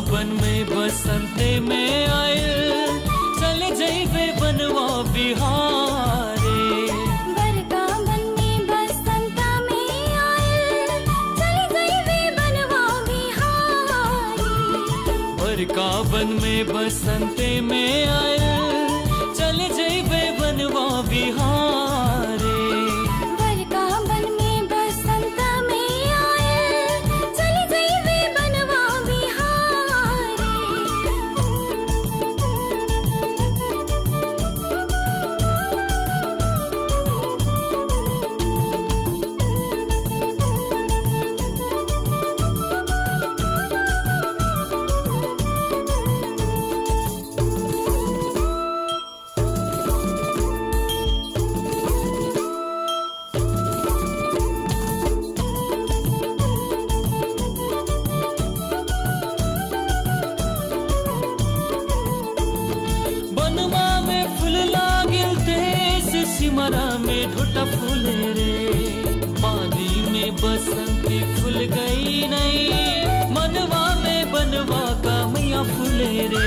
बसंते में आए। चले जैबे बनवा बिहारे। बरका बन में बसंता में आए। चली वे बनवा बिहारी। बन में बसंते में आए। चले जैबे बनवा बिहारे। सिमरा में ढोटा फूले रे। पानी में बसंती फूल गई नहीं। मनवा में बनवा का मैया फूले रे।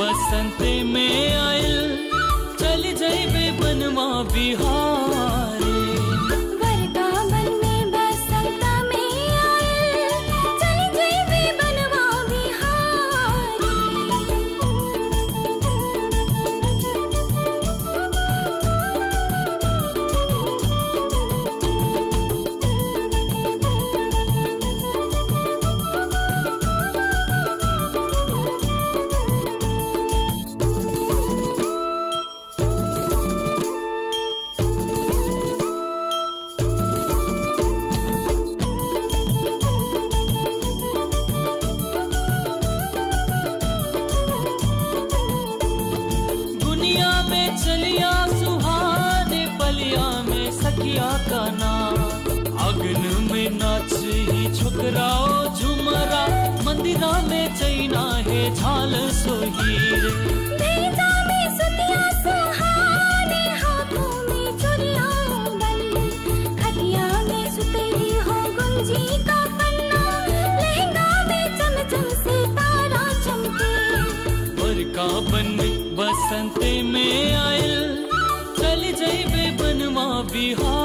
बसंते में आयल। चल जैबे बिहारे। का नाम। अगन में नाच ही छुकराओ झुमरा। मंदिरा में चैना है झाल सोहीर। भेजा में सुतिया सुहाने हाथों में चुरिया बन खटिया में सुतरी हो गुंजी का पन्ना। लहंगा में चमचम सितारा चमके। बरका बन बसंते में आयल। चल जैबे बनवा बिहारे।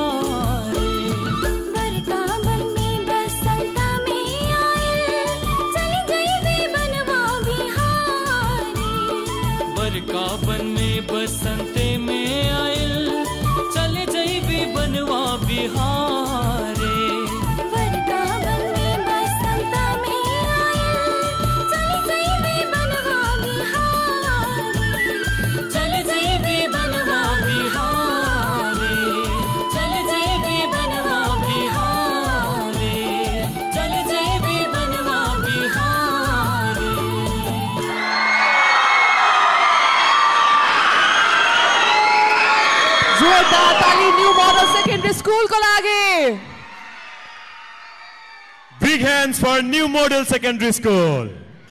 बरका बन में बसंते जोरदार ताली न्यू मॉडल सेकेंडरी स्कूल को लागे Big hands for New Model Secondary School.